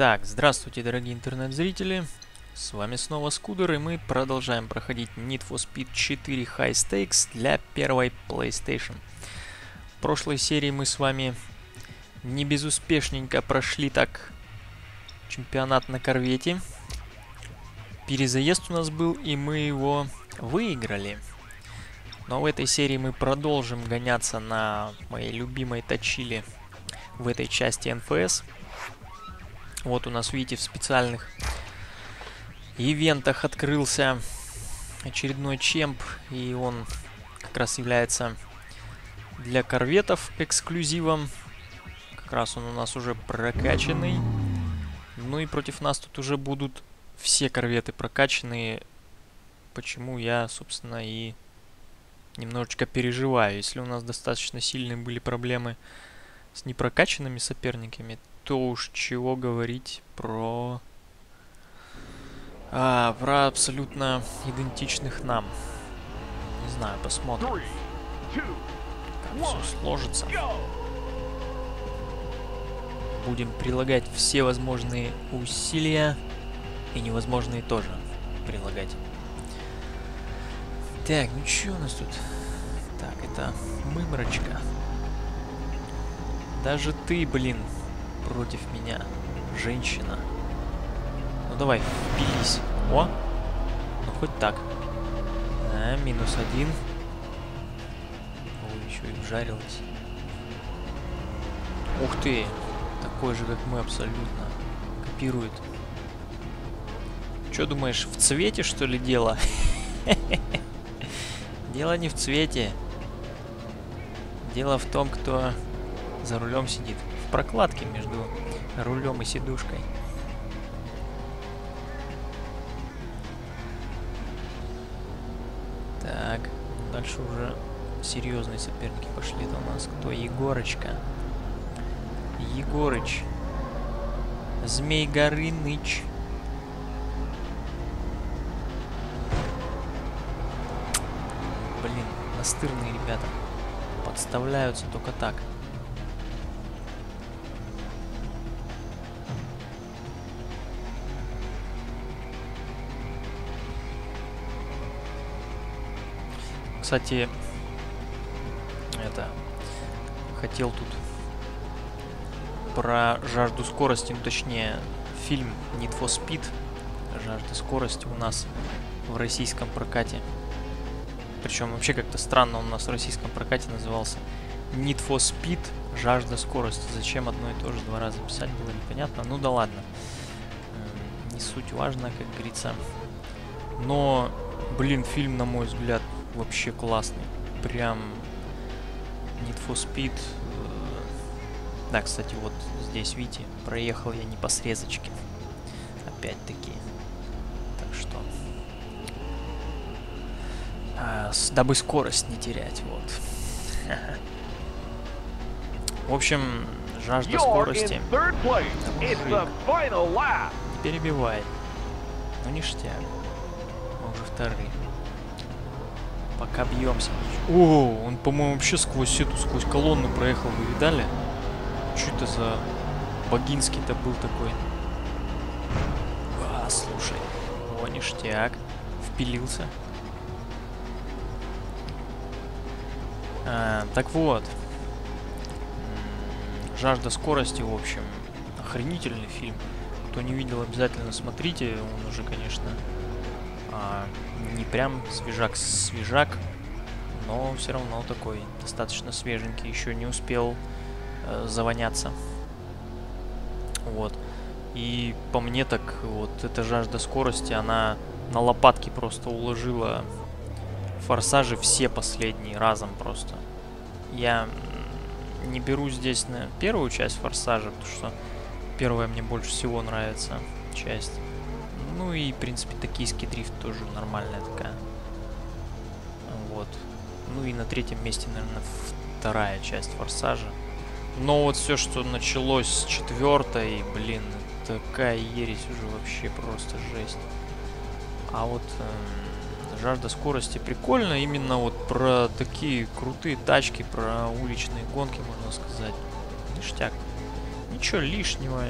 Итак, здравствуйте, дорогие интернет-зрители. С вами снова Скудер, и мы продолжаем проходить Need for Speed 4 High Stakes для первой PlayStation. В прошлой серии мы с вами не безуспешненько прошли так чемпионат на корвете. Перезаезд у нас был, и мы его выиграли. Но в этой серии мы продолжим гоняться на моей любимой точиле в этой части НФС. Вот у нас, видите, в специальных ивентах открылся очередной чемп, и он как раз является для корветов эксклюзивом. Как раз он у нас уже прокачанный. Ну и против нас тут уже будут все корветы прокачанные. Почему я, собственно, и немножечко переживаю. Если у нас достаточно сильные были проблемы с непрокачанными соперниками, то уж чего говорить про... А, про абсолютно идентичных нам. Не знаю, посмотрим. Как все сложится. Будем прилагать все возможные усилия. И невозможные тоже прилагать. Так, ну что у нас тут? Так, это мымрочка. Даже ты, блин, против меня, женщина. Ну давай, впились. О! Ну хоть так. А, минус один. Ой, еще и вжарилась. Ух ты! Такой же, как мы, абсолютно. Копирует. Что думаешь, в цвете, что ли, дело? Дело не в цвете. Дело в том, кто за рулем сидит прокладки между рулем и сидушкой. Так, дальше уже серьезные соперники пошли. Это у нас кто? Егорочка. Егорыч. Змей Горыныч. Блин, настырные ребята. Подставляются только так. Кстати, это хотел тут про жажду скорости, ну точнее фильм Need for Speed жажда скорости у нас в российском прокате. Причем вообще как-то странно он у нас в российском прокате назывался Need for Speed жажда скорости. Зачем одно и то же два раза писать было непонятно. Ну да ладно. Не суть важно, как говорится. Но, блин, фильм, на мой взгляд, вообще классный. Прям Need for Speed. Э, да, кстати, вот здесь, видите, проехал я не по срезочке. Опять-таки. Так что... С, дабы скорость не терять, вот. В общем, жажда скорости. Не перебивай. Ну ништяк. Мы уже вторые. Пока бьемся. О, он, по-моему, вообще сквозь эту, сквозь колонну проехал. Вы видали? Что это за Богинский-то был такой? А, слушай. О, ништяк. Впилился. А, так вот. Жажда скорости, в общем. Охренительный фильм. Кто не видел, обязательно смотрите. Он уже, конечно, а, не прям свежак-свежак, но все равно такой достаточно свеженький, еще не успел э, завоняться. Вот. И по мне так вот эта жажда скорости, она на лопатки просто уложила форсажи все последние разом просто. Я не беру здесь на первую часть форсажа, потому что первая мне больше всего нравится часть. Ну и, в принципе, токийский дрифт тоже нормальная такая. Вот. Ну и на третьем месте, наверное, вторая часть Форсажа. Но вот все, что началось с четвертой, блин, такая ересь уже вообще просто жесть. А вот э, жажда скорости прикольно, именно вот про такие крутые тачки, про уличные гонки, можно сказать. Ништяк. Ничего лишнего,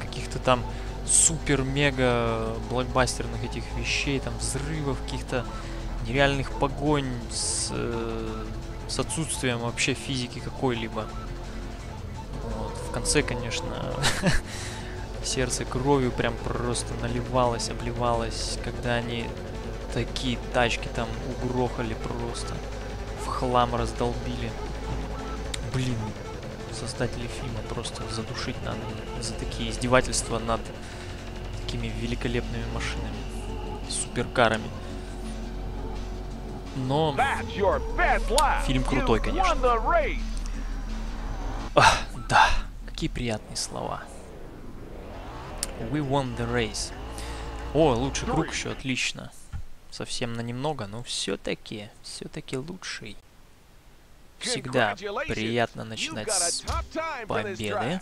каких-то там супер-мега блокбастерных этих вещей, там взрывов, каких-то нереальных погонь с, э, с отсутствием вообще физики какой-либо. Вот. В конце, конечно, сердце кровью прям просто наливалось, обливалось, когда они такие тачки там угрохали просто, в хлам раздолбили. Блин, создатели фильма просто задушить надо за такие издевательства над такими великолепными машинами, суперкарами. Но фильм крутой, конечно. Ах, да, какие приятные слова. We won the race. О, лучший круг еще, отлично. Совсем на немного, но все-таки, все-таки лучший. Всегда приятно начинать с победы.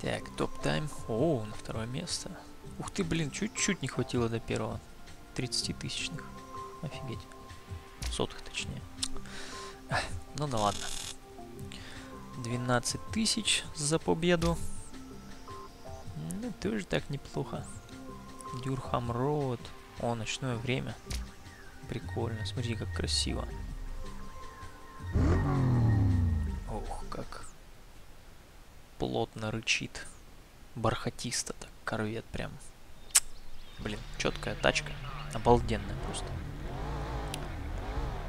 Так, топ-тайм. О, на второе место. Ух ты, блин, чуть-чуть не хватило до первого. 30 тысячных. Офигеть. Сотых, точнее. Ну да ладно. 12 тысяч за победу. Ну, тоже так неплохо. Дюрхам Роуд. О, ночное время. Прикольно. Смотри, как красиво. Ох, как плотно рычит. Бархатисто так, корвет прям. Блин, четкая тачка. Обалденная просто.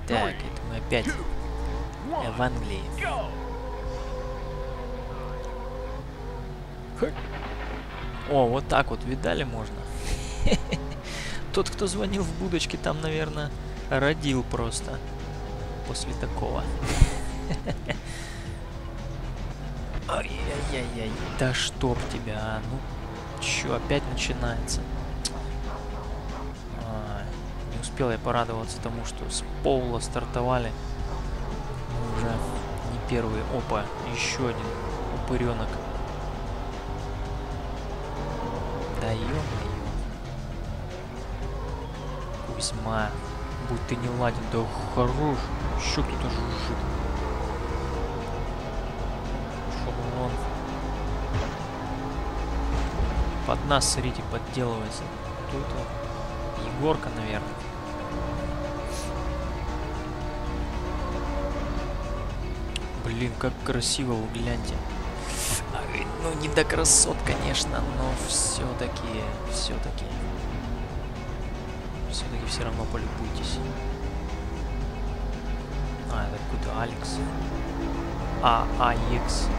Так, это мы опять в Англии. О, вот так вот, видали можно? Тот, кто звонил в будочке, там, наверное, родил просто после такого. Ай-яй-яй-яй, да чтоб тебя, а? ну, чё, опять начинается. А, не успел я порадоваться тому, что с пола стартовали. Уже не первый. Опа, еще один упыренок. Да ё-моё. Кузьма, будь ты не ладен, да хорош. Еще кто-то жужжит. Шел он. Под нас, смотрите, подделывается. Кто это? Егорка, наверное. Блин, как красиво, вы гляньте. Ну, не до красот, конечно, но все-таки, все-таки. Все-таки все равно полюбуйтесь. А, это какой-то Алекс. А, АЕКС.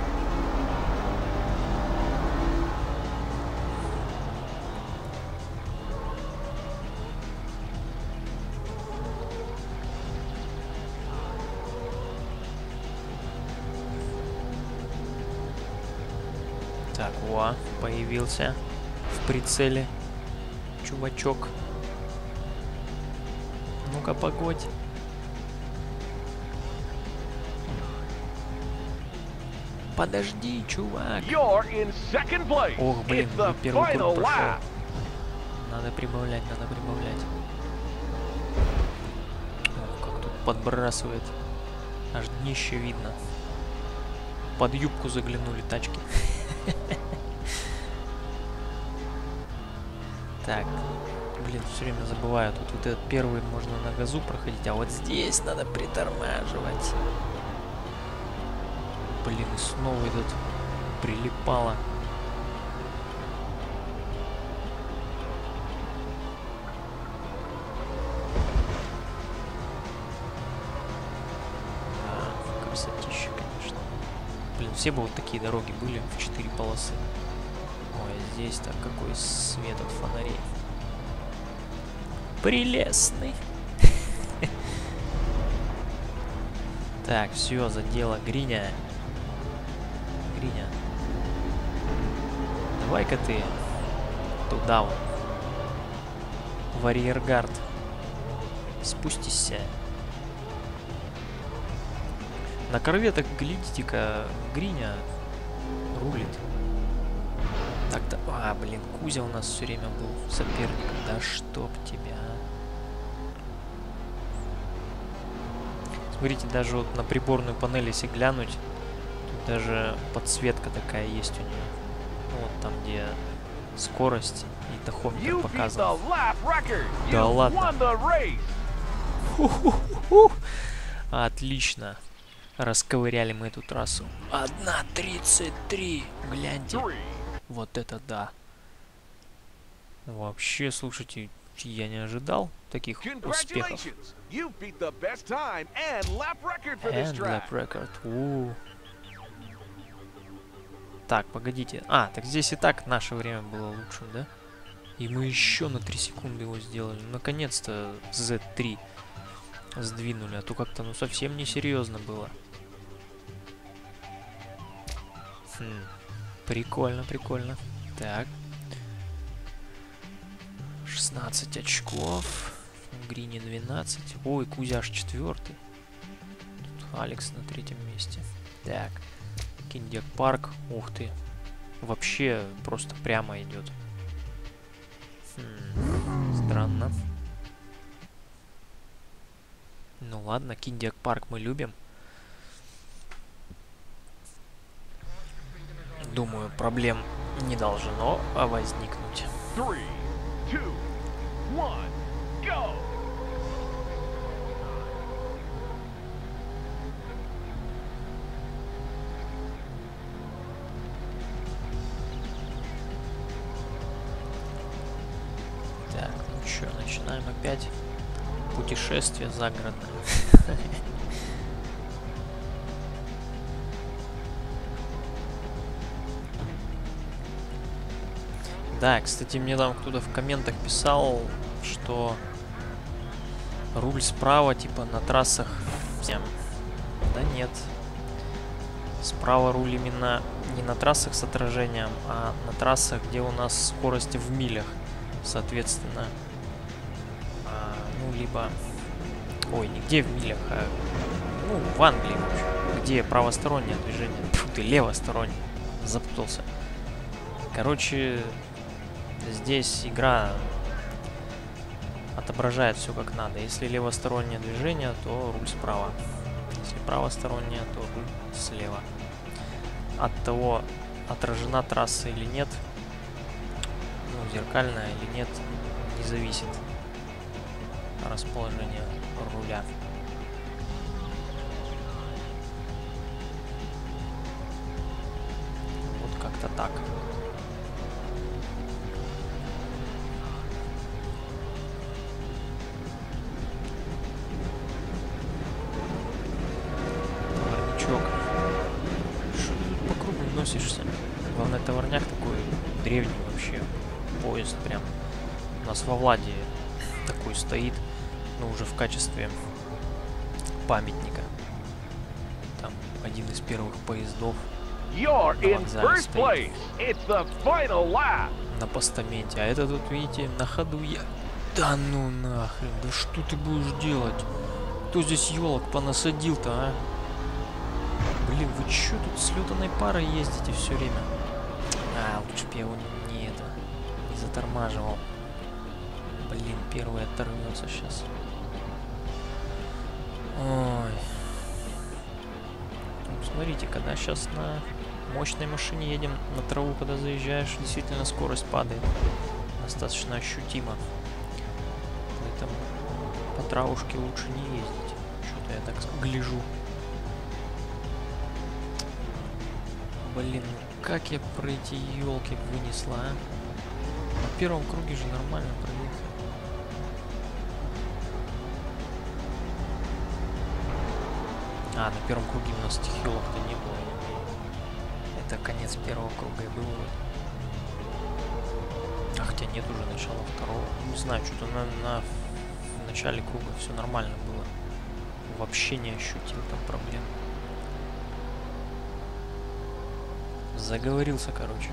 Так, о, появился в прицеле чувачок. Ну-ка, погодь. Подожди, чувак. Ох, блин, первый круг прошел. Надо прибавлять, надо прибавлять. Ох, как тут подбрасывает. Аж днище видно. Под юбку заглянули тачки. Так, блин, все время забываю. Тут вот этот первый можно на газу проходить, а вот здесь надо притормаживать. Блин, и снова этот прилипало. Да, красотища, конечно. Блин, все бы вот такие дороги были в четыре полосы. Ой, а здесь так какой свет от фонарей. Прелестный. Так, все, за дело Гриня. Гриня. Давай-ка ты туда вот. В. Спустися. На корве-то, глядите-ка, Гриня рулит. Так-то... А, блин, Кузя у нас все время был соперником. Да чтоб тебя. Смотрите, даже вот на приборную панель, если глянуть, тут даже подсветка такая есть у нее. Ну, вот там, где скорость и тахометр record. Да ладно. the race. Ху-ху-ху. Отлично. Расковыряли мы эту трассу. 1.33. Гляньте. Вот это да. Вообще, слушайте, я не ожидал таких успехов. And lap record record. У. Так, погодите. А, так здесь и так наше время было лучшим, да? И мы еще на 3 секунды его сделали. Наконец-то Z3 сдвинули, а то как-то ну совсем несерьезно было. Хм. Прикольно, прикольно. Так. 16 очков. В Грине 12. Ой, Кузяш четвертый. Тут Алекс на третьем месте. Так. Kindiak Park. Ух ты. Вообще просто прямо идет. Хм, Странно. Ну ладно, Kindiak Park мы любим. Думаю, проблем не должно возникнуть. Three, two, начинаем опять путешествие загородное. Да, кстати, мне там кто-то в комментах писал, что руль справа, типа, на трассах всем. Да нет. Справа руль именно не на трассах с отражением, а на трассах, где у нас скорость в милях. Соответственно, либо... Ой, не где в милях, а... Ну, в Англии, в общем. Где правостороннее движение. Фу ты, левостороннее. Запутался. Короче, здесь игра отображает все как надо. Если левостороннее движение, то руль справа. Если правостороннее, то руль слева. От того, отражена трасса или нет, ну, зеркальная или нет, не зависит расположение руля. Вот как-то так. Товарничок. По кругу носишься? Главное, товарняк такой древний вообще. Поезд прям. У нас во Владе такой стоит, но уже в качестве памятника. Там один из первых поездов You're На in вокзале first стоит. place. It's the final lap. на постаменте. А это тут, видите, на ходу я... Да ну нахрен, да что ты будешь делать? Кто здесь елок понасадил-то, а? Блин, вы чё тут с летаной парой ездите все время? А, лучше бы я его не, не это, не затормаживал. Блин, первый оторвется сейчас. Ой. Смотрите, когда сейчас на мощной машине едем на траву, когда заезжаешь, действительно скорость падает. Достаточно ощутимо. Поэтому по травушке лучше не ездить. Что-то я так гляжу. Блин, как я про эти елки вынесла, а? На первом круге же нормально проехал. А, на первом круге у нас этих елок-то не было. Это конец первого круга и был. А хотя нет уже начала второго. Не знаю, что-то на, на начале круга все нормально было. Вообще не ощутил там проблем. Заговорился, короче.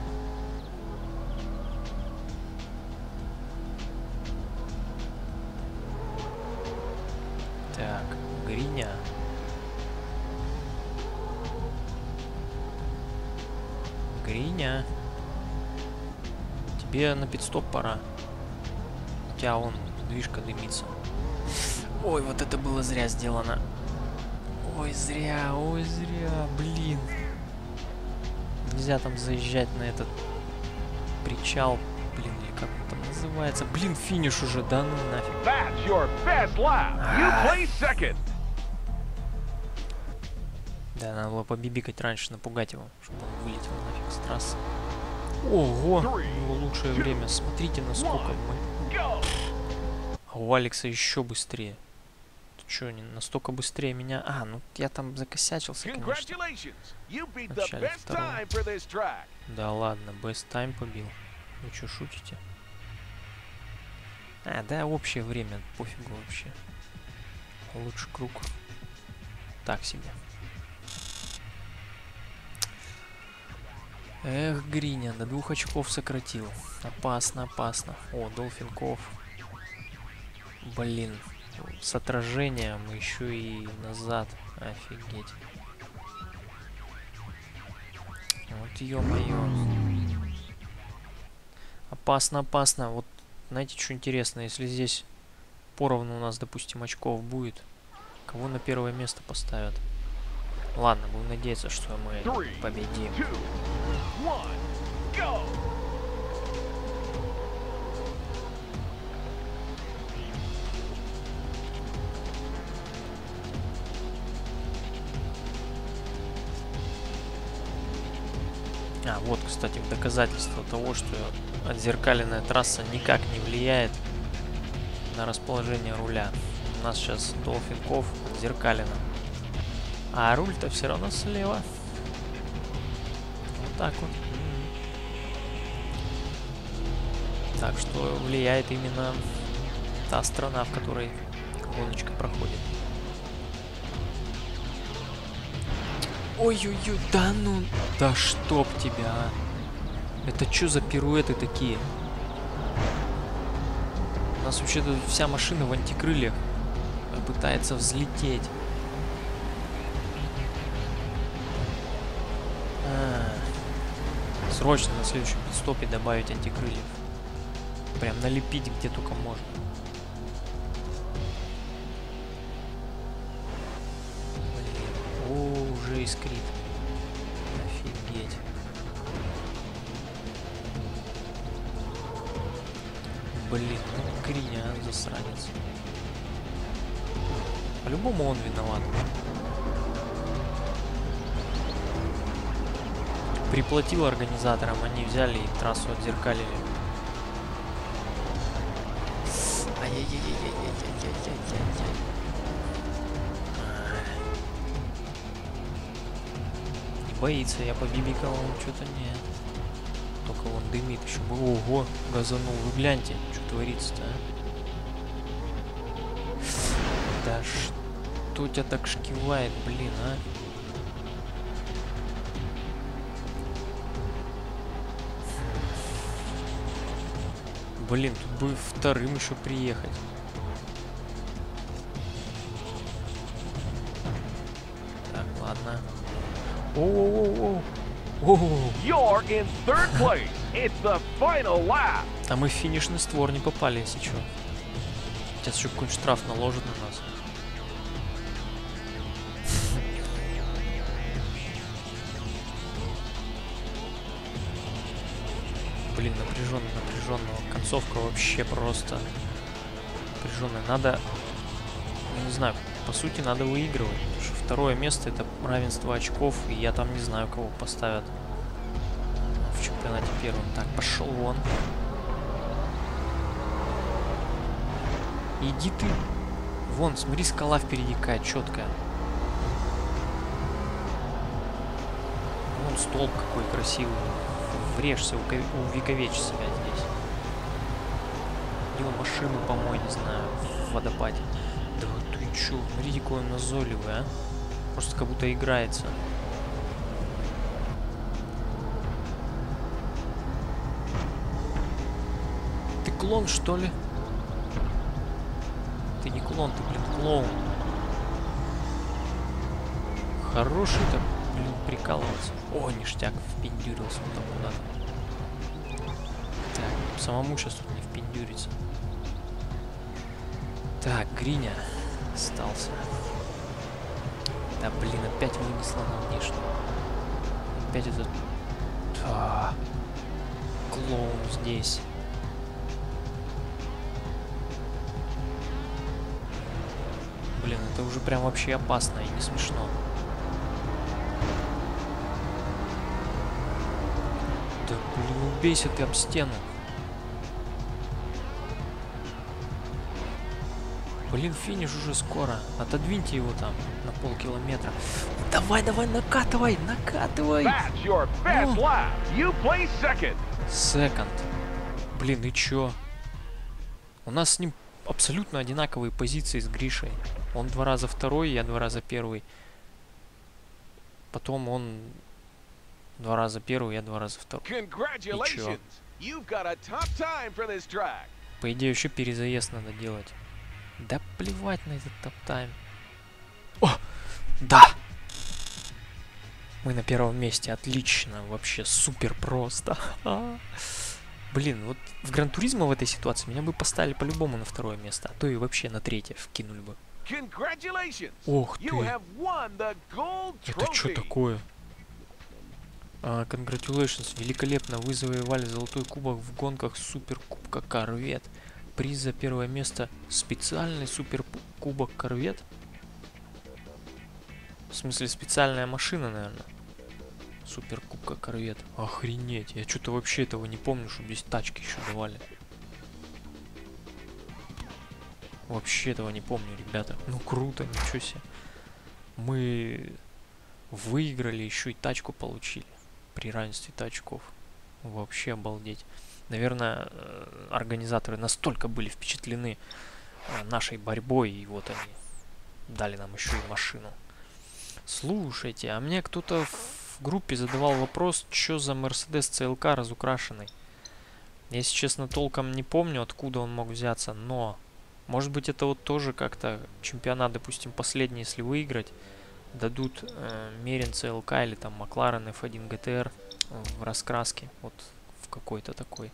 Гриня. Тебе на пидстоп пора. У тебя он движка дымится. Ой, вот это было зря сделано. Ой, зря, ой, зря, блин. Нельзя там заезжать на этот причал, блин, или как он там называется. Блин, финиш уже, да ну нафиг. Да, надо было побибикать раньше, напугать его, чтобы он вылетел нафиг с трассы. Ого, у него лучшее время. Смотрите, насколько мы... А у Алекса еще быстрее. Ты что, не настолько быстрее меня? А, ну я там закосячился, конечно. Начале второго. Да ладно, best time побил. Вы что, шутите? А, да, общее время, пофигу вообще. Лучше круг. Так себе. Эх, Гриня, до двух очков сократил. Опасно, опасно. О, Долфинков. Блин, с отражением еще и назад. Офигеть. Вот ё-моё. Опасно, опасно. Вот, знаете, что интересно, если здесь поровну у нас, допустим, очков будет, кого на первое место поставят? Ладно, будем надеяться, что мы победим. А, вот, кстати, доказательство того, что отзеркаленная трасса никак не влияет на расположение руля. У нас сейчас Долфинков отзеркалено. А руль-то все равно слева. Вот так вот. Так что влияет именно та страна, в которой гоночка проходит. Ой-ой-ой, да ну, да чтоб тебя, а. Это что за пируэты такие? У нас вообще-то вся машина в антикрыльях а пытается взлететь. А, Срочно на следующем стопе добавить антикрыльев. Прям налепить где только можно. Уже искрит. Офигеть. Блин, ну Гриня, а, засранец. По-любому он виноват. Приплатил организаторам, они взяли и трассу отзеркалили. Ай-яй-яй-яй-яй-яй-яй-яй-яй. Боится, я побибикал, он что-то не. Только он дымит еще. Ого, газанул. Вы гляньте, что творится-то, а? Да что тебя так шкивает, блин, а? Блин, тут бы вторым еще приехать. О, You're in third place. It's the final lap. а мы в финишный створ не попали, если что. Сейчас еще какой-нибудь штраф наложат на нас. Блин, напряженно, напряженно. Концовка вообще просто напряженная. Надо, не знаю, по сути надо выигрывать. Потому что второе место это равенство очков, и я там не знаю, кого поставят в чемпионате первым. Так, пошел вон. Иди ты. Вон, смотри, скала впереди какая четкая. Вон столб какой красивый. Врежься, увековечь себя здесь. Его машину помой, не знаю, в водопаде. Чё, смотрите, какой он. Просто как будто играется. Ты клон, что ли? Ты не клон, ты, блин, клоун. Хороший-то, блин, прикалываться. О, ништяк, впендюрился там куда-то. Так, самому сейчас тут не впендюриться. Так, Гриня остался. Да, блин, опять вынесла на внешнюю. Опять этот... А, клоун здесь. Блин, это уже прям вообще опасно и не смешно. Да блин, убейся ты об стену. Блин, финиш уже скоро. Отодвиньте его там на полкилометра. Давай, давай, накатывай, накатывай. Second. Секонд. Блин, и чё? У нас с ним абсолютно одинаковые позиции с Гришей. Он два раза второй, я два раза первый. Потом он два раза первый, я два раза второй. This track. По идее, еще перезаезд надо делать. Да плевать на этот топ-тайм. О! Да! Мы на первом месте. Отлично. Вообще супер просто. А. Блин, вот в Гран Туризмо в этой ситуации меня бы поставили по-любому на второе место. А то и вообще на третье вкинули бы. Ох ты! Это что такое? А, congratulations, великолепно, вы завоевали золотой кубок в гонках Суперкубка Корвет. Приз за первое место специальный Суперкубок Корвет? В смысле специальная машина, наверное. Суперкубка Корвет. Охренеть, я что-то вообще этого не помню, что здесь тачки еще давали. Вообще этого не помню, ребята. Ну круто, ничего себе. Мы выиграли, еще и тачку получили при равенстве тачков. Вообще обалдеть. Наверное, э, организаторы настолько были впечатлены э, нашей борьбой, и вот они дали нам еще и машину. Слушайте, а мне кто-то в группе задавал вопрос, что за Mercedes CLK разукрашенный. Если честно, толком не помню, откуда он мог взяться, но может быть это вот тоже как-то чемпионат, допустим, последний, если выиграть, дадут э, Мерин CLK или там Макларен F1 GTR в раскраске, вот какой-то такой.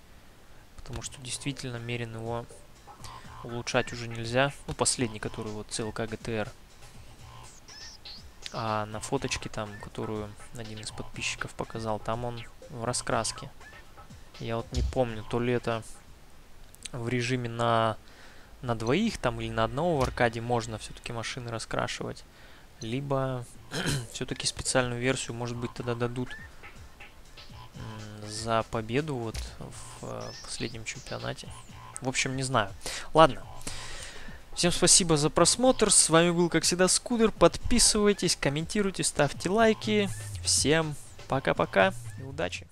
Потому что действительно Мерин его улучшать уже нельзя. Ну, последний, который вот CLK GTR. А на фоточке там, которую один из подписчиков показал, там он в раскраске. Я вот не помню, то ли это в режиме на, на двоих там или на одного в аркаде можно все-таки машины раскрашивать. Либо все-таки специальную версию, может быть, тогда дадут за победу вот в э, последнем чемпионате. В общем, не знаю. Ладно. Всем спасибо за просмотр. С вами был, как всегда, Скудер. Подписывайтесь, комментируйте, ставьте лайки. Всем пока-пока и удачи.